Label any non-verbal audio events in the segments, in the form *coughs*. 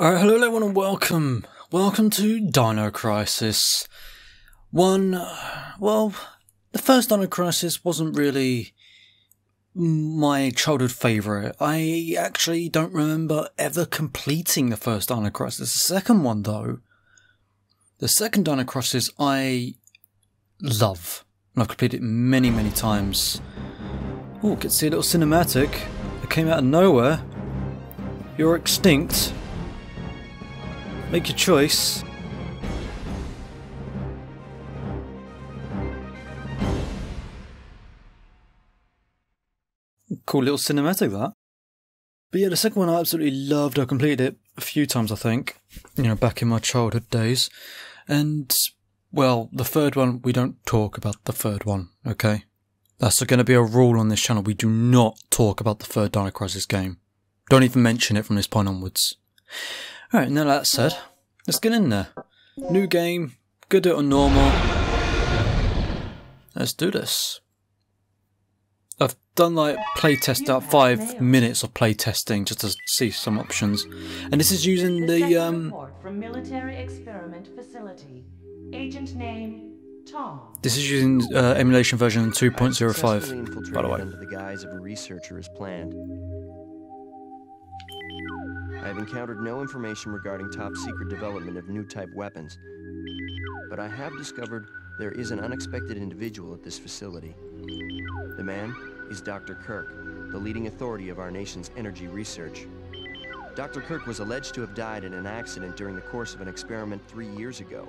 Alright, hello everyone and welcome. Welcome to Dino Crisis. One, well, the first Dino Crisis wasn't really my childhood favourite. I actually don't remember ever completing the first Dino Crisis. The second one, though, the second Dino Crisis I love. And I've completed it many, many times. Oh, to see a little cinematic. It came out of nowhere. You're extinct. Make your choice. Cool little cinematic that. But yeah, the second one I absolutely loved. I completed it a few times, I think. You know, back in my childhood days. And, well, the third one, we don't talk about the third one, okay? That's going to be a rule on this channel. We do not talk about the third Dino Crisis game. Don't even mention it from this point onwards. Alright, now that said, let's get in there. New game, good it on normal. Let's do this. I've done like playtest about five minutes of playtesting just to see some options. And this is using the um from military experiment facility. Agent name Tom. this is using uh, emulation version 2.05 by the way. under the guise of a researcher as planned. I have encountered no information regarding top secret development of new type weapons, but I have discovered there is an unexpected individual at this facility. The man is Dr. Kirk, the leading authority of our nation's energy research. Dr. Kirk was alleged to have died in an accident during the course of an experiment three years ago.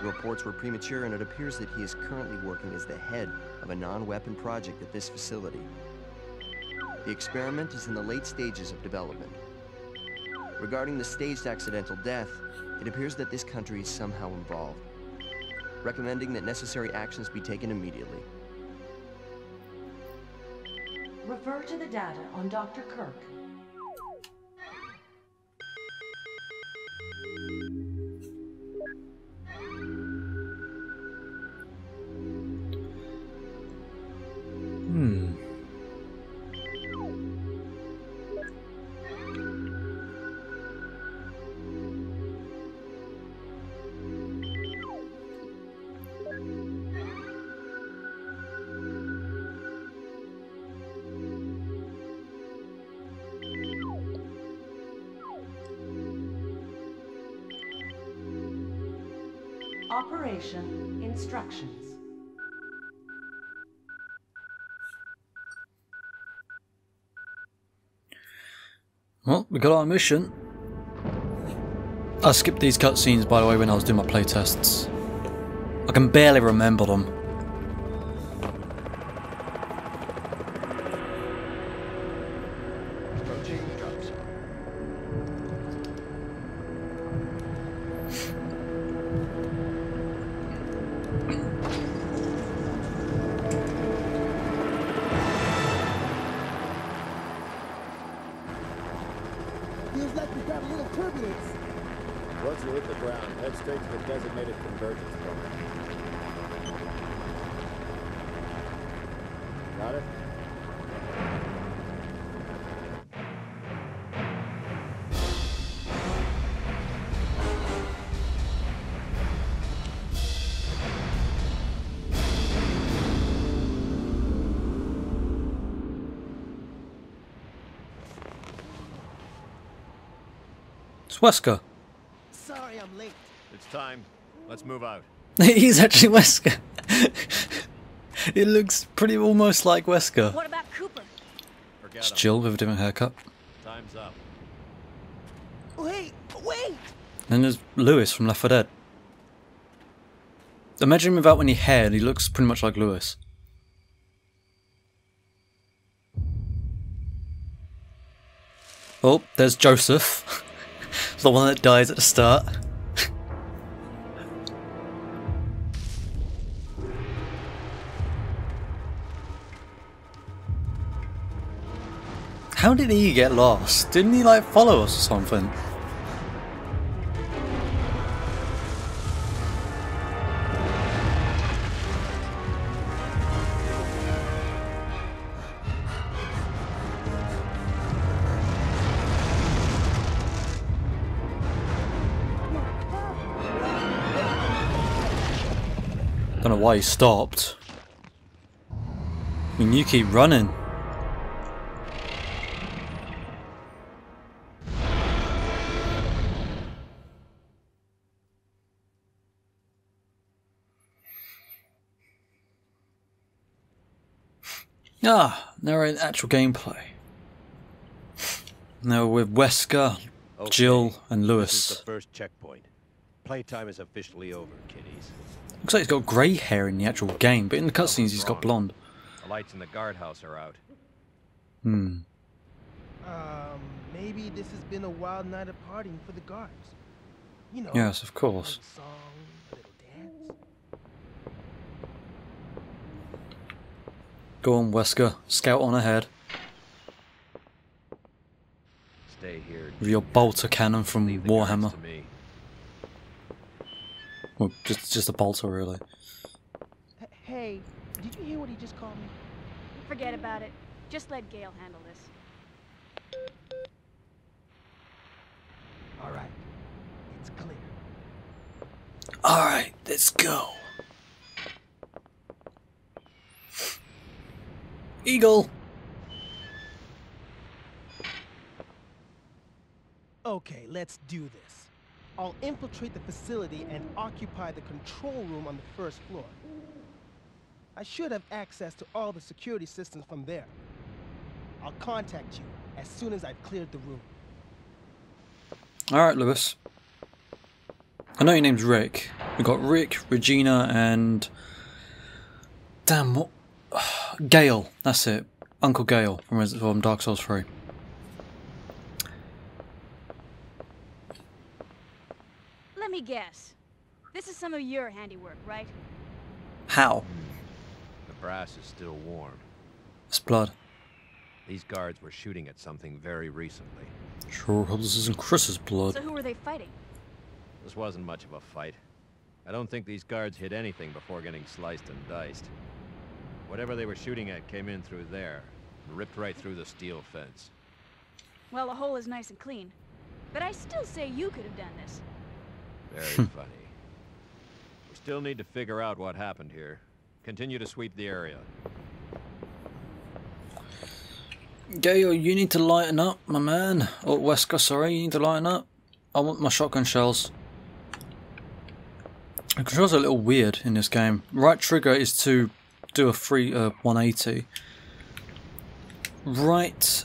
Reports were premature, and it appears that he is currently working as the head of a non-weapon project at this facility. The experiment is in the late stages of development. Regarding the staged accidental death, it appears that this country is somehow involved, recommending that necessary actions be taken immediately. Refer to the data on Dr. Kirk. Operation instructions. Well, we got our mission. I skipped these cutscenes, by the way, when I was doing my playtests. I can barely remember them. Wesker. Sorry I'm late. It's time. Let's move out. *laughs* He's actually Wesker. *laughs* it looks pretty almost like Wesker. What about Cooper? Forget It's 'em. Jill with a different haircut. Time's up. Wait, wait! And there's Louis from Left 4 Dead. Imagine him without any hair and he looks pretty much like Louis. Oh, there's Joseph. *laughs* the one that dies at the start. How did he get lost? Didn't he like follow us or something? Why he stopped. I mean, you keep running. Ah, now we're in actual gameplay. Now we're with Wesker, Okay, Jill, and This is Louis. the first checkpoint. Playtime is officially over, kiddies. Looks like he's got grey hair in the actual game, but in the cutscenes he's got blonde. The lights in the guardhouse are out. Hmm. Um, maybe this has been a wild night of partying for the guards. You know. Yes, of course. little song, a little dance. Go on, Wesker. Scout on ahead Stay here. with your bolter cannon from Leave the Warhammer. To me. Well, just just a bolter, really. Hey, did you hear what he just called me? Forget about it. Just let Gail handle this. All right. It's clear. All right, let's go. Eagle. Okay, let's do this. I'll infiltrate the facility and occupy the control room on the first floor. I should have access to all the security systems from there. I'll contact you as soon as I've cleared the room. All right, Louis. I know your name's Rick. We've got Rick, Regina, and damn what? *sighs* Gail. That's it. Uncle Gael from Dark Souls 3. Let me guess. This is some of your handiwork, right? How? The brass is still warm. It's blood. These guards were shooting at something very recently. Sure hope this isn't Chris's blood. So who were they fighting? This wasn't much of a fight. I don't think these guards hit anything before getting sliced and diced. Whatever they were shooting at came in through there, and ripped right through the steel fence. Well, the hole is nice and clean. But I still say you could have done this. Very *laughs* funny. Still need to figure out what happened here. Continue to sweep the area. Gail, you need to lighten up, my man. Or Wesker, sorry, you need to lighten up. I want my shotgun shells. The controls are a little weird in this game. Right trigger is to do a free uh, 180. Right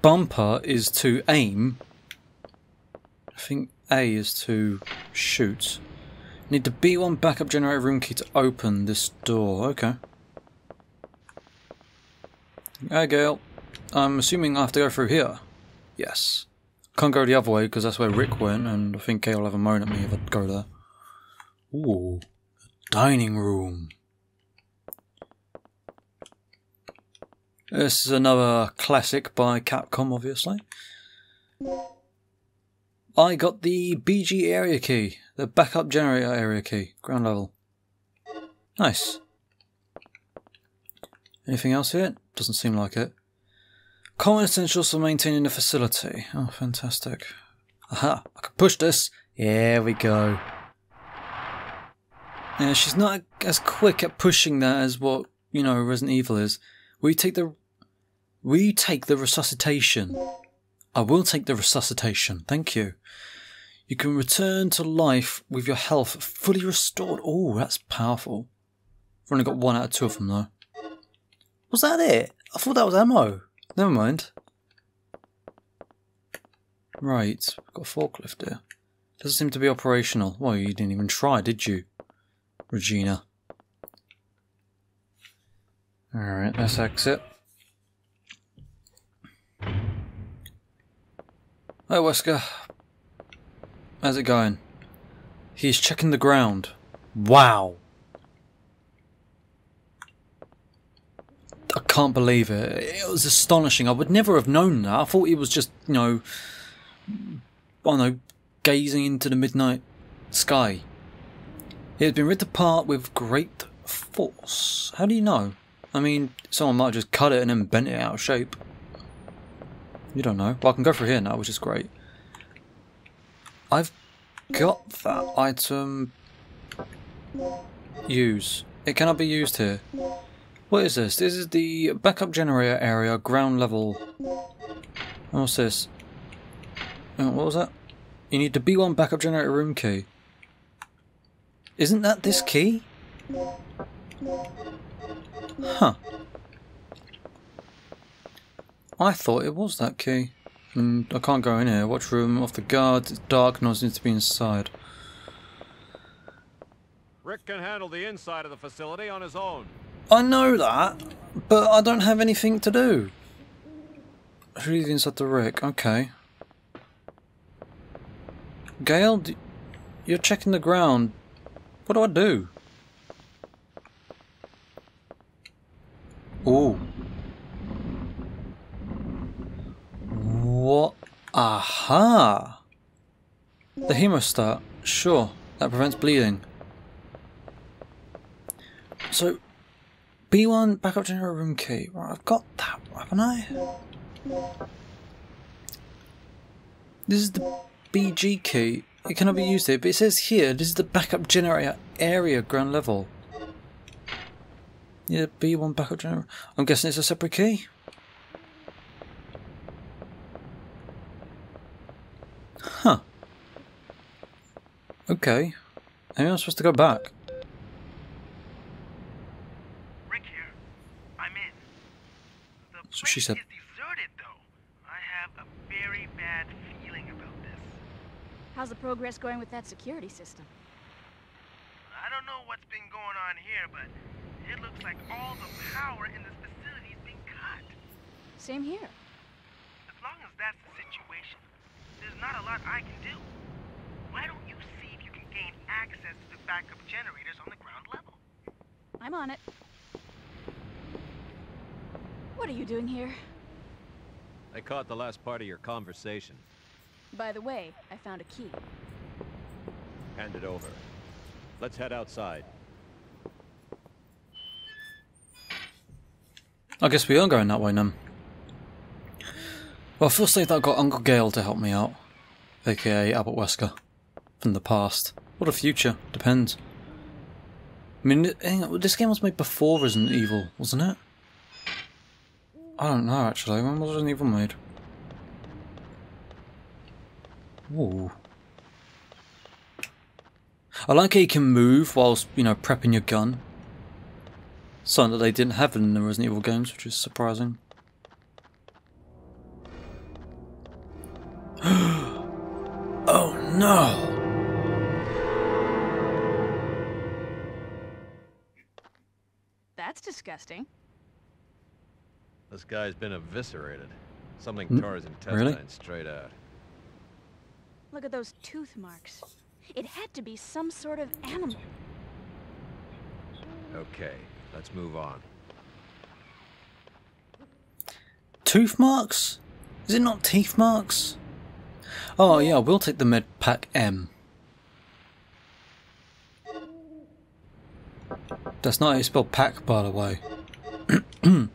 bumper is to aim. I think A is to shoot. Need the B1 backup generator room key to open this door. Okay. Hey, Gail. I'm assuming I have to go through here. Yes. Can't go the other way because that's where Rick went, and I think Gail will have a moan at me if I go there. Ooh, dining room. This is another classic by Capcom, obviously. I got the BG area key, the backup generator area key, ground level. Nice. Anything else here? Doesn't seem like it. Common essentials for maintaining the facility. Oh, fantastic. Aha, I can push this. There we go. Yeah, she's not as quick at pushing that as what, you know, Resident Evil is. We take the... We take the resuscitation? I will take the resuscitation, thank you. You can return to life with your health fully restored. Oh, that's powerful. I've only got one out of two of them, though. Was that it? I thought that was ammo. Never mind. Right, we've got a forklift here. Doesn't seem to be operational. Well, you didn't even try, did you, Regina? Alright, let's exit. Hi, Wesker. How's it going? He's checking the ground. Wow. I can't believe it. It was astonishing. I would never have known that. I thought he was just, you know, I don't know, gazing into the midnight sky. It has been ripped apart with great force. How do you know? I mean, someone might have just cut it and then bent it out of shape. You don't know. Well, I can go through here now, which is great. I've got that item. use. It cannot be used here. What is this? This is the backup generator area, ground level. What's this? Oh, what was that? You need the B1 backup generator room key. Isn't that this key? Huh. I thought it was that key. And I can't go in here. Watch room off the guard. It's dark. No one seems to be inside. Rick can handle the inside of the facility on his own. I know that, but I don't have anything to do. Who's inside the Rick? Okay. Gail, you're checking the ground. What do I do? Ooh. What? Aha! The hemostat. Sure, that prevents bleeding. So, B1 backup generator room key. Right, I've got that, haven't I? This is the BG key. It cannot be used here, but it says here, this is the backup generator area ground level. Yeah, B1 backup generator. I'm guessing it's a separate key. Huh. Okay. Maybe I'm supposed to go back. Rick here. I'm in. The So she said- is deserted, though. I have a very bad feeling about this. How's the progress going with that security system? I don't know what's been going on here, but it looks like all the power in this facility is being cut. Same here. As long as that's the situation, there's not a lot I can do. Why don't you see if you can gain access to the backup generators on the ground level? I'm on it. What are you doing here? I caught the last part of your conversation. By the way, I found a key. Hand it over. Let's head outside. I guess we are going that way then. Well, safe that got Uncle Gale to help me out. AKA Albert Wesker. From the past. Or the future. Depends. I mean, this game was made before Resident Evil, wasn't it? I don't know actually. When was Resident Evil made? Ooh. I like how you can move whilst, you know, prepping your gun. Something that they didn't have in the Resident Evil games, which is surprising. No! That's disgusting. This guy's been eviscerated. Something Mm, tore his intestine really? straight out. Look at those tooth marks. It had to be some sort of animal. Okay, let's move on. Tooth marks? Is it not teeth marks? Oh yeah, we'll take the med pack M. That's not how you spell pack, by the way. *clears throat*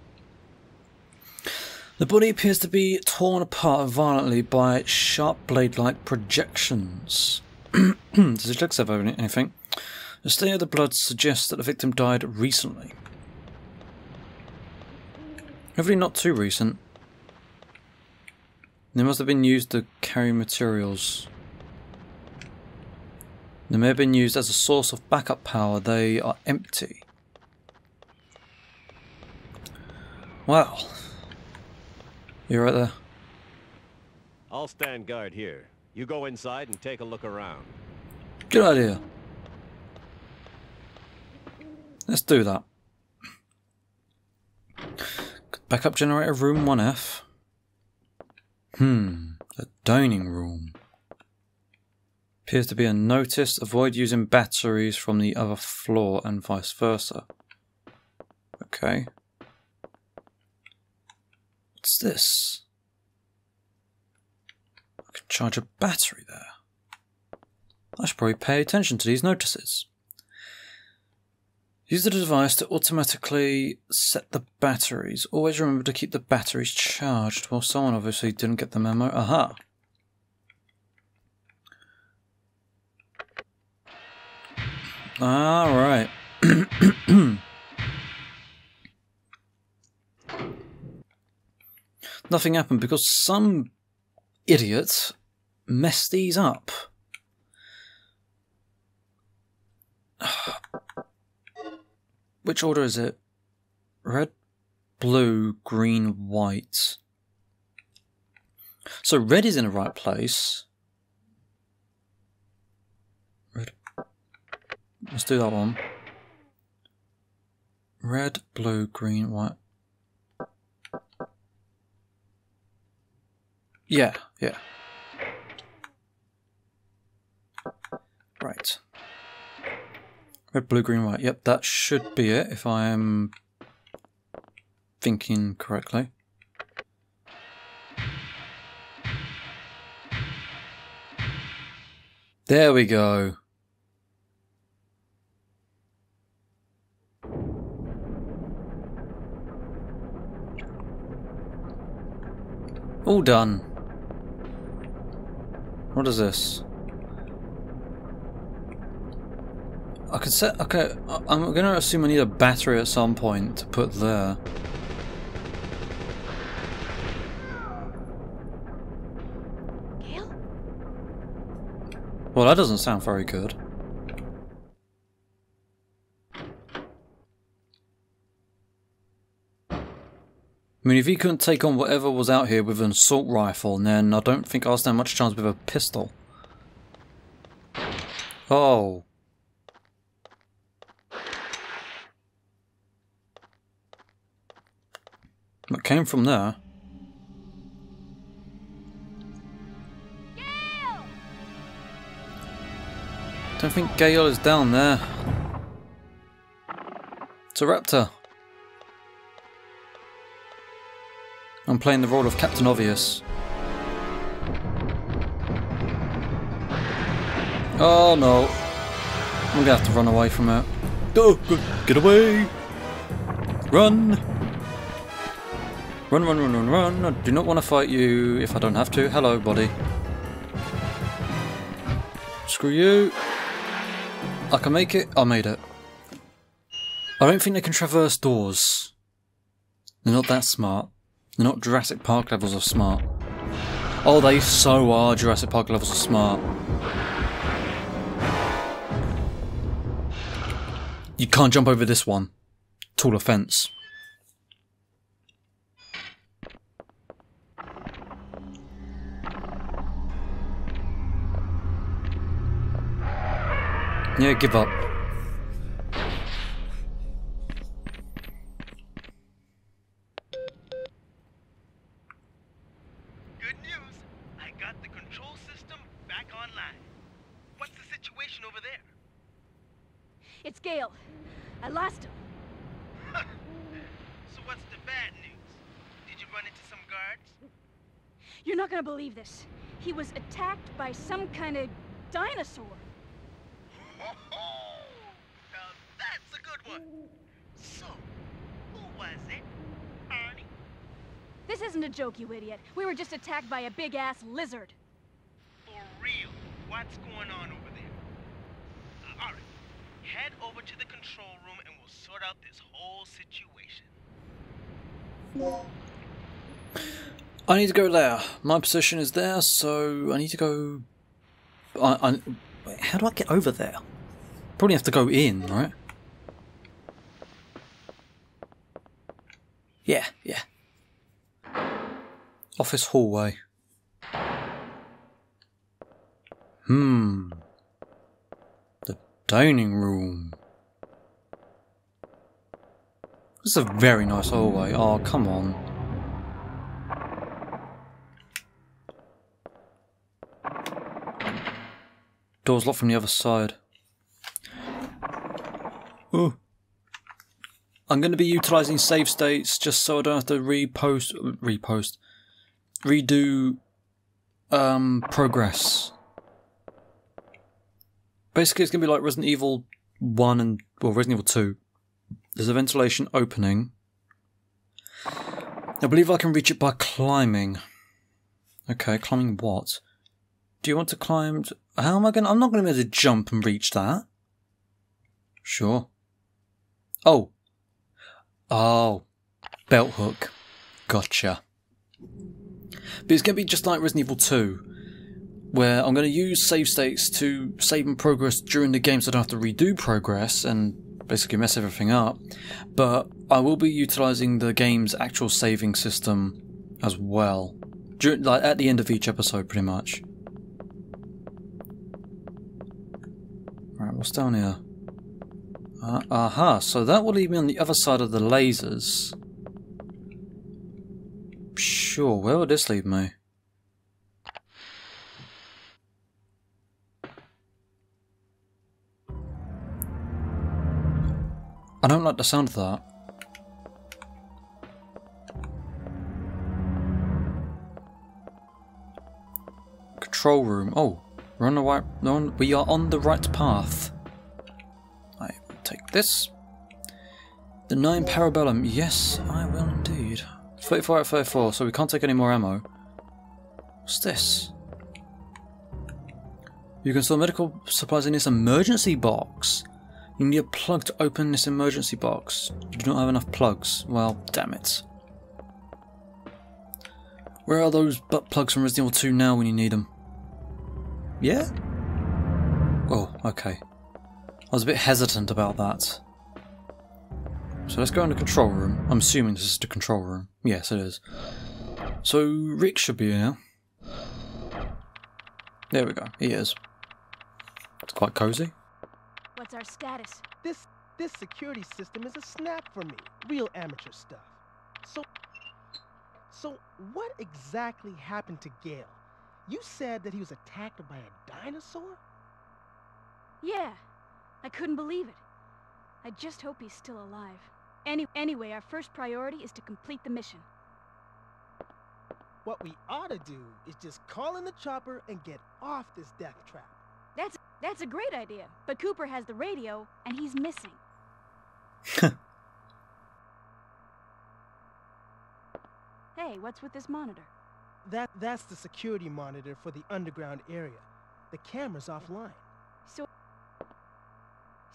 the body appears to be torn apart violently by sharp blade-like projections. *clears throat* Does his legs have any- anything? The state of the blood suggests that the victim died recently. Hopefully not too recent. They must have been used to carry materials. They may have been used as a source of backup power. They are empty. Well. You're right there. I'll stand guard here. You go inside and take a look around. Good idea. Let's do that. Backup generator room 1F. Hmm, the dining room. Appears to be a notice avoid using batteries from the other floor and vice versa. Okay. What's this? I can charge a battery there. I should probably pay attention to these notices. Use the device to automatically set the batteries. Always remember to keep the batteries charged. Well, someone obviously didn't get the memo. Aha. Alright. *coughs* Nothing happened because some idiot messed these up. *sighs* Oh, Which order is it? Red, blue, green, white. So red is in the right place. Red. Let's do that one. Red, blue, green, white. Yeah, yeah. Right. Red, blue, green, white. Yep, that should be it if I am thinking correctly. There we go. All done. What is this? I could set. Okay, I'm gonna assume I need a battery at some point to put there. Well, that doesn't sound very good. I mean, if he couldn't take on whatever was out here with an assault rifle, then I don't think I'll stand much chance with a pistol. Oh. What came from there? Don't think Gail is down there. It's a raptor. I'm playing the role of Captain Obvious. Oh no. I'm gonna have to run away from it. Good. Get away! Run! Run, run, run, run, run. I do not want to fight you if I don't have to. Hello, buddy. Screw you. I can make it. I made it. I don't think they can traverse doors. They're not that smart. They're not Jurassic Park levels of smart. Oh, they so are Jurassic Park levels of smart. You can't jump over this one. Taller fence. Situation over there? It's Gail. I lost him. *laughs* So what's the bad news? Did you run into some guards? You're not gonna believe this. He was attacked by some kind of dinosaur. Now that's a good one. So, who was it? Arnie? This isn't a joke, you idiot. We were just attacked by a big ass lizard. For real? What's going on over there? Uh, Alright. Head over to the control room and we'll sort out this whole situation. I need to go there. My position is there, so I need to go. I, I, wait, how do I get over there? Probably have to go in, right? Yeah, yeah. Office hallway. Hmm. The dining room. This is a very nice hallway. Oh, come on. Door's locked from the other side. Ooh. I'm going to be utilizing save states just so I don't have to repost, repost, redo um, progress. Basically, it's going to be like Resident Evil 1 and, well, Resident Evil 2. There's a ventilation opening. I believe I can reach it by climbing. Okay, climbing what? Do you want to climb? t- How am I going? to I'm not going to be able to jump and reach that. Sure. Oh. Oh. Belt hook. Gotcha. But it's going to be just like Resident Evil 2, where I'm going to use save states to save and progress during the game so I don't have to redo progress and basically mess everything up. But I will be utilizing the game's actual saving system as well. During, like at the end of each episode, pretty much. Right, what's down here? Uh, aha, so that will leave me on the other side of the lasers. Sure, where would this leave me? I don't like the sound of that. Control room. Oh, we're on the right. We are on the right path. Take this. The nine parabellum. Yes, I will indeed. 34 out of 34, so we can't take any more ammo. What's this? You can store medical supplies in this emergency box. You need a plug to open this emergency box. You do not have enough plugs. Well, damn it. Where are those butt plugs from Resident Evil 2 now when you need them? Yeah? Oh, okay. I was a bit hesitant about that. So let's go into the control room. I'm assuming this is the control room. Yes, it is. So Rick should be here. There we go. He is. It's quite cozy. What's our status? This this security system is a snap for me. Real amateur stuff. So So what exactly happened to Gail? You said that he was attacked by a dinosaur? Yeah, I couldn't believe it. I just hope he's still alive. Any anyway, our first priority is to complete the mission. What we ought to do is just call in the chopper and get off this death trap. That's that's a great idea. But Cooper has the radio and he's missing. *laughs* hey, what's with this monitor? That that's the security monitor for the underground area. The camera's offline.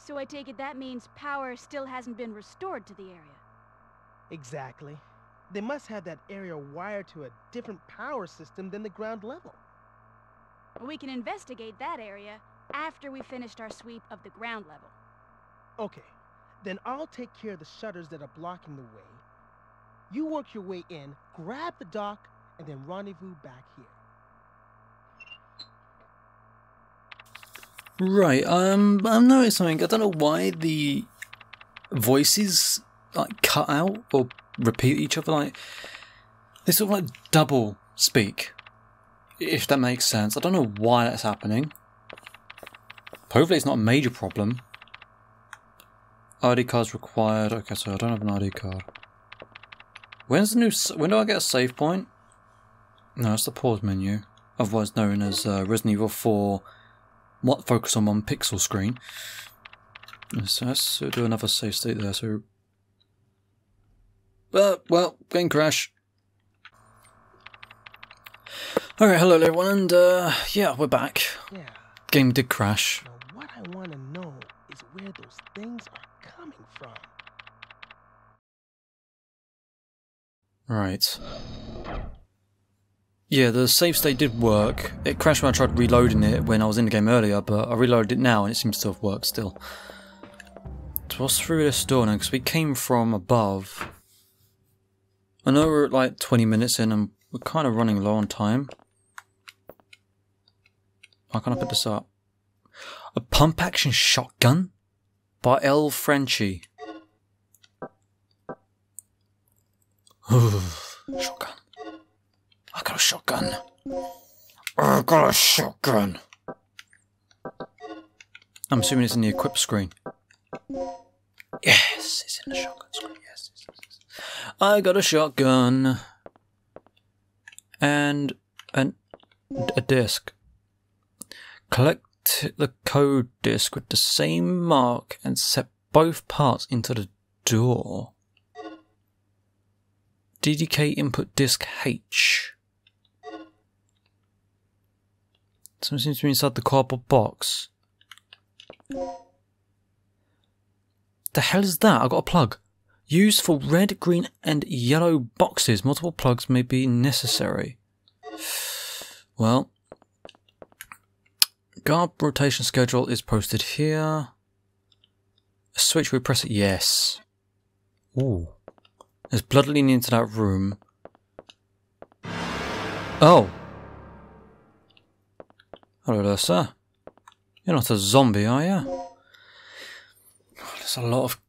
So I take it that means power still hasn't been restored to the area. Exactly. They must have that area wired to a different power system than the ground level. We can investigate that area after we finished our sweep of the ground level. Okay, then I'll take care of the shutters that are blocking the way. You work your way in, grab the dock, and then rendezvous back here. Right, um, I'm noticing something. I don't know why the voices like cut out or repeat each other. Like they sort of like double speak, if that makes sense. I don't know why that's happening. Hopefully, it's not a major problem. ID cards required. Okay, so I don't have an ID card. When's the new? When do I get a save point? No, it's the pause menu, otherwise known as uh, Resident Evil 4 what focus on one pixel screen. So let's do another save state there. So, uh, well, game crash. Alright, hello everyone, and uh, yeah, we're back. Yeah. Game did crash. Now, what I want to know is where those things are coming from. Right. Yeah, the save state did work. It crashed when I tried reloading it when I was in the game earlier, but I reloaded it now and it seems to have worked still. So what's through this door now? Because we came from above. I know we're at like 20 minutes in and we're kind of running low on time. How can I put this up? A pump action shotgun? By L. Frenchy. *sighs* shotgun. I got a shotgun. I got a shotgun. I'm assuming it's in the equip screen. Yes, it's in the shotgun screen. Yes, yes, yes. I got a shotgun. And an, a disc. Collect the code disc with the same mark and set both parts into the door. DDK input disk H. Something seems to be inside the cardboard box. The hell is that? I got a plug. Used for red, green, and yellow boxes. Multiple plugs may be necessary. Well, guard rotation schedule is posted here. A switch, we press it. Yes. Ooh. There's blood leading into that room. Oh. Hello there, sir. You're not a zombie, are you? There's a lot of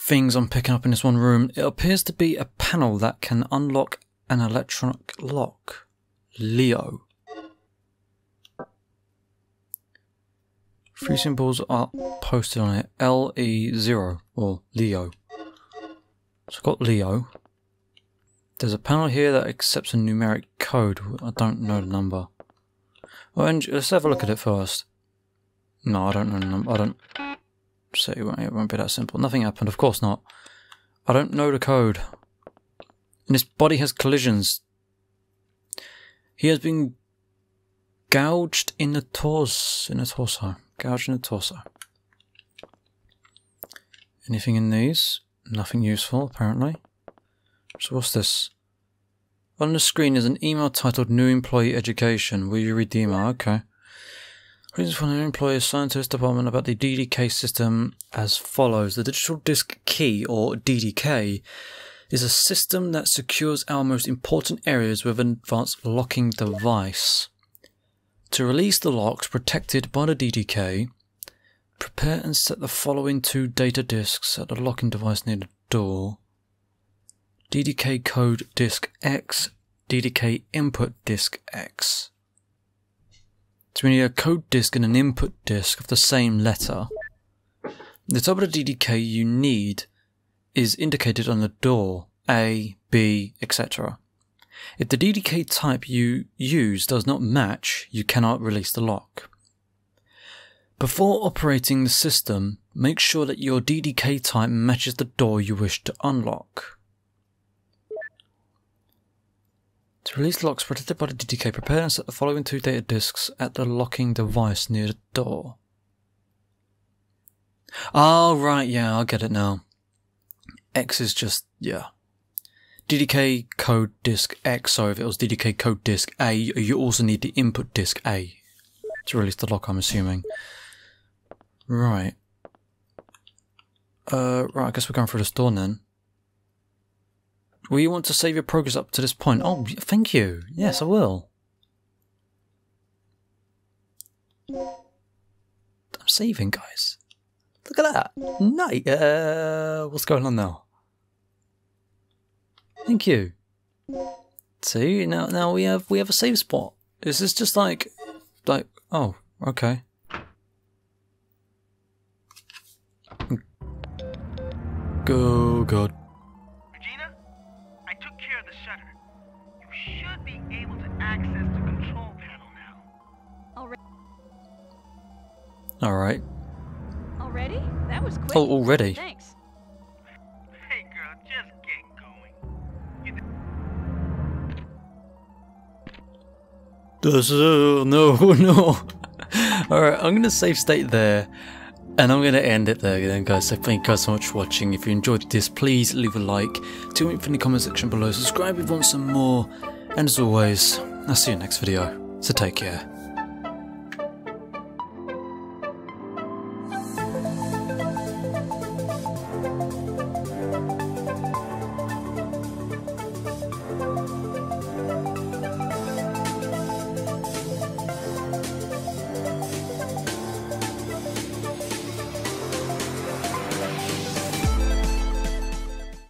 things I'm picking up in this one room. It appears to be a panel that can unlock an electronic lock. Leo. Three symbols are posted on it. L-E-0, or Leo. So I've got Leo. There's a panel here that accepts a numeric code. I don't know the number. Let's have a look at it first. No, I don't know. I don't... So it won't, it won't be that simple. Nothing happened, of course not. I don't know the code. And his body has collisions. He has been gouged in the torso. In the torso. Gouged in the torso. Anything in these? Nothing useful, apparently. So what's this? On the screen is an email titled New Employee Education. Will you read the email? Okay. Reasons for new employee scientist department about the DDK system as follows. The digital disk key, or DDK, is a system that secures our most important areas with an advanced locking device. To release the locks protected by the DDK, prepare and set the following two data disks at the locking device near the door. DDK code disk X, DDK input disk X. So we need a code disk and an input disk of the same letter. The type of the DDK you need is indicated on the door, A, B, etc. If the DDK type you use does not match, you cannot release the lock. Before operating the system, make sure that your DDK type matches the door you wish to unlock. To release locks protected by the DDK, prepare and set the following two data disks at the locking device near the door. Oh, right, yeah, I get it now. X is just, yeah. DDK code disk X, so if it was DDK code disk A, you also need the input disk A to release the lock, I'm assuming. Right. Uh, right, I guess we're going through the door then. Will you want to save your progress up to this point? Oh, thank you. Yes, I will. I'm saving, guys. Look at that. Night. Uh, what's going on now? Thank you. See, now now we have we have a save spot. Is this is just like like oh, okay. Go God. Alright. Already? That was quick. Oh, already? Thanks. Hey girl, just get going. Does uh, no *laughs* no. Alright, I'm gonna save state there. And I'm going to end it there then guys, so thank you guys so much for watching. If you enjoyed this, please leave a like. Tell me in the comment section below. Subscribe if you want some more. And as always, I'll see you next video. So take care.